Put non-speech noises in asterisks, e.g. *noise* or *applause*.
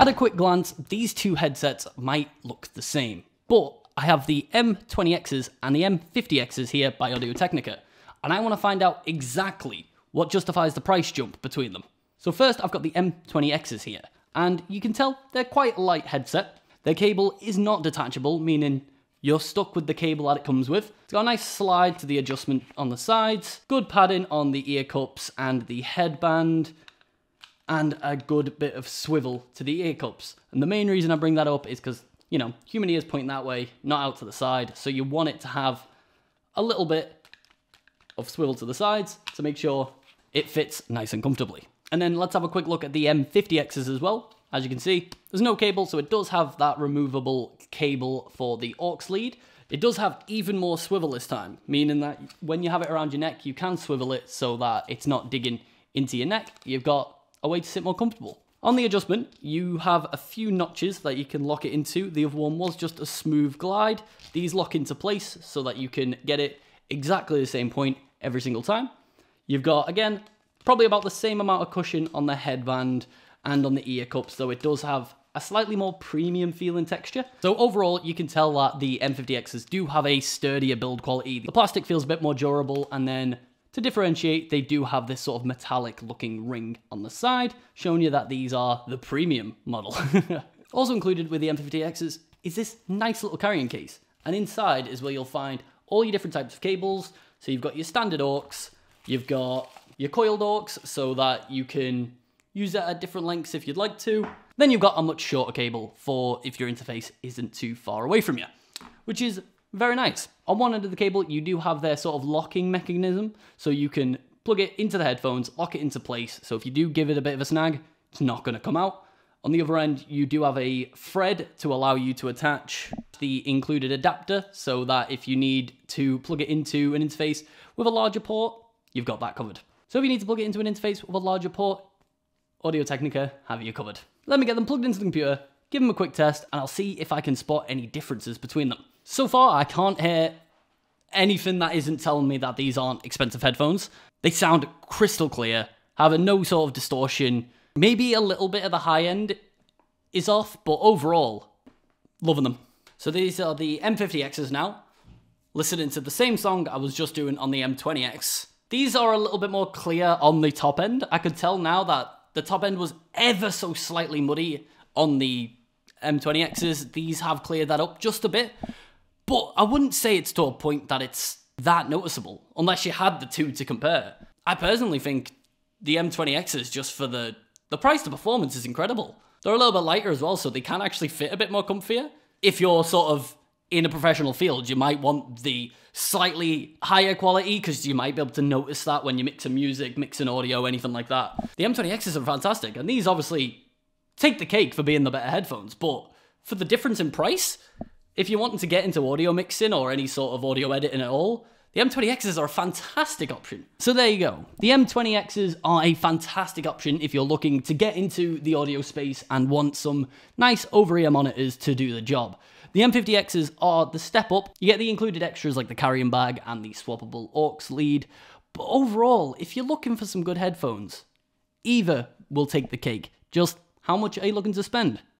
At a quick glance, these two headsets might look the same, but I have the M20Xs and the M50Xs here by Audio Technica, and I want to find out exactly what justifies the price jump between them. So first, I've got the M20Xs here, and you can tell they're quite a light headset. Their cable is not detachable, meaning you're stuck with the cable that it comes with. It's got a nice slide to the adjustment on the sides, good padding on the ear cups and the headband, and a good bit of swivel to the ear cups. And the main reason I bring that up is because, you know, human ears point that way, not out to the side, so you want it to have a little bit of swivel to the sides to make sure it fits nice and comfortably. And then let's have a quick look at the M50Xs as well. As you can see, there's no cable, so it does have that removable cable for the aux lead. It does have even more swivel this time, meaning that when you have it around your neck, you can swivel it so that it's not digging into your neck. You've got a way to sit more comfortable. On the adjustment, you have a few notches that you can lock it into. The other one was just a smooth glide. These lock into place so that you can get it exactly the same point every single time. You've got, again, probably about the same amount of cushion on the headband and on the ear cups, though it does have a slightly more premium feeling texture. So overall, you can tell that the M50Xs do have a sturdier build quality. The plastic feels a bit more durable, and then to differentiate, they do have this sort of metallic looking ring on the side, showing you that these are the premium model. *laughs* also included with the M50Xs is this nice little carrying case. And inside is where you'll find all your different types of cables. So you've got your standard aux, you've got your coiled aux so that you can use it at different lengths if you'd like to. Then you've got a much shorter cable for if your interface isn't too far away from you, which is very nice. On one end of the cable, you do have their sort of locking mechanism, so you can plug it into the headphones, lock it into place, so if you do give it a bit of a snag, it's not going to come out. On the other end, you do have a thread to allow you to attach the included adapter, so that if you need to plug it into an interface with a larger port, you've got that covered. So if you need to plug it into an interface with a larger port, Audio Technica have you covered. Let me get them plugged into the computer, give them a quick test, and I'll see if I can spot any differences between them. So far, I can't hear anything that isn't telling me that these aren't expensive headphones. They sound crystal clear, have no sort of distortion. Maybe a little bit of the high end is off, but overall, loving them. So these are the M50Xs now, listening to the same song I was just doing on the M20X. These are a little bit more clear on the top end. I could tell now that the top end was ever so slightly muddy on the M20Xs. These have cleared that up just a bit, but I wouldn't say it's to a point that it's that noticeable, unless you had the two to compare. I personally think the M20Xs, just for the, the price to performance, is incredible. They're a little bit lighter as well, so they can actually fit a bit more comfier. If you're sort of in a professional field, you might want the slightly higher quality because you might be able to notice that when you're mixing music, mixing audio, anything like that. The M20Xs are fantastic, and these obviously take the cake for being the better headphones, but for the difference in price, if you're wanting to get into audio mixing or any sort of audio editing at all, the M20Xs are a fantastic option. So there you go. The M20Xs are a fantastic option if you're looking to get into the audio space and want some nice over-ear monitors to do the job. The M50Xs are the step up. You get the included extras like the carrying bag and the swappable aux lead. But overall, if you're looking for some good headphones, either will take the cake. Just how much are you looking to spend?